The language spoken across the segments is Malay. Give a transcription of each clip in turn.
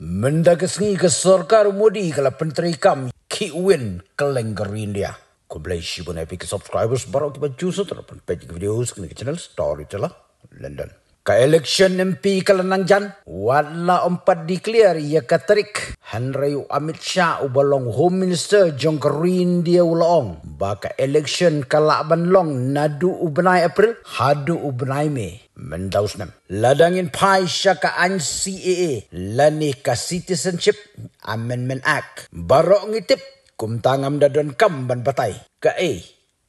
Mendagasngi ke Sarkar Modi kala penteri kam ki win keleng ke India. Ko blai shibun epic subscribers baru kita juso terapun page video ke channel Storyteller London. Ka election MP kala nangjan wala empat declare ya katarik Henry Amit Shah ubalong Home Minister Jong Kerin dia ulong baka election kala banlong nadu ubenai April hadu ubenai Mei. Mendausnam ladangin pai syaka an CAA lani ka Citizenship Amendment Act. Barok ngitip kum tangam dadon kam ban batai. Ka A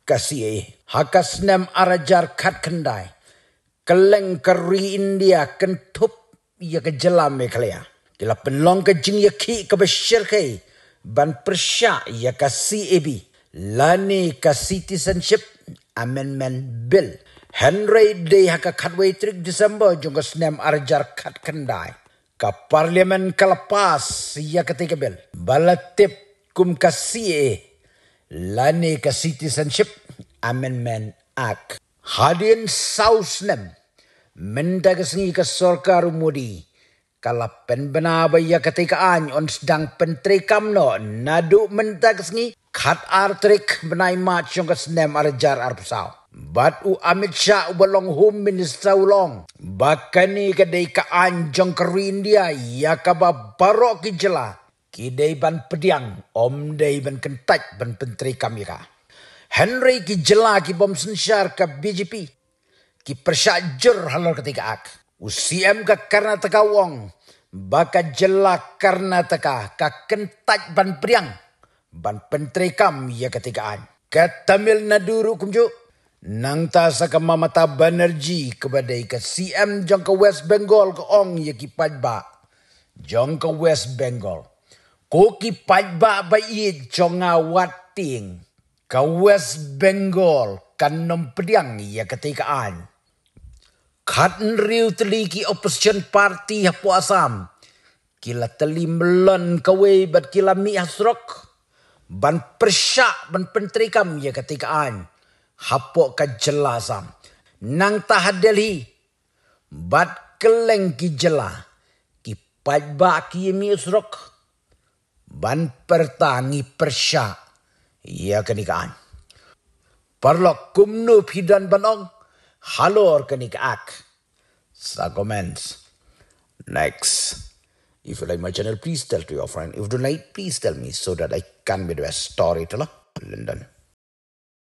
ka CAA hakas nem arajar kat kendai keleng keri India kentup ia ke jelam me kalea kila penlong ke jing ya ki ke besyir ke ban persya ia ke CAB lani ke Citizenship Amendment Bill Henry Day haka katway trik Desember juga senem arjar kat kendai. Ka parlimen kelepas ia ketika bil. Balatip kum ka CA. Lani ka Citizenship Amendment Act. Hadin saus nem. Mendagasngi ka Sarkar Modi. Kala penbena ia ketika any on sedang pentri kamno. Nadu mendagasngi kat artrik benai mat yang ka senem arjar arpsau. Bat u Amit Shah u balong home minister ulong. Bakani kadai ka anjong ke India ya ka ba barok ki jela. Ki dai ban pediang om dai ban kentaj ban penteri kami ka. Henry ki jela ki bom sensyar ka BJP. Ki persyajur halal ketika ak. U CM ka Karnataka wong. Baka jela Karnataka ka kentaj ban pediang. Ban penteri kam ya ketika an. Ka Tamil Nadu kumjuk. Nang ta sa kamamata Banerjee kepada ke CM jong ke West Bengal ke ong ye ki pajba. Jong ke West Bengal. Ko ki pajba ba ye jong awating. Ke West Bengal kan nom pediang ye ketikaan. Kat riu teli ki opposition party hapu asam. Kila teli melon kawe bat kila mi asrok. Ban persyak ban penterikam ye ketikaan hapok ka jelasam nang tahad delhi bat keleng ki jela ki pajba ki mi usrok ban pertangi persya ia kenikaan parlok kumnu pidan banong halor kenikak sa comments next If you like my channel, please tell to your friend. If you don't like, please tell me so that I can be the best storyteller. London.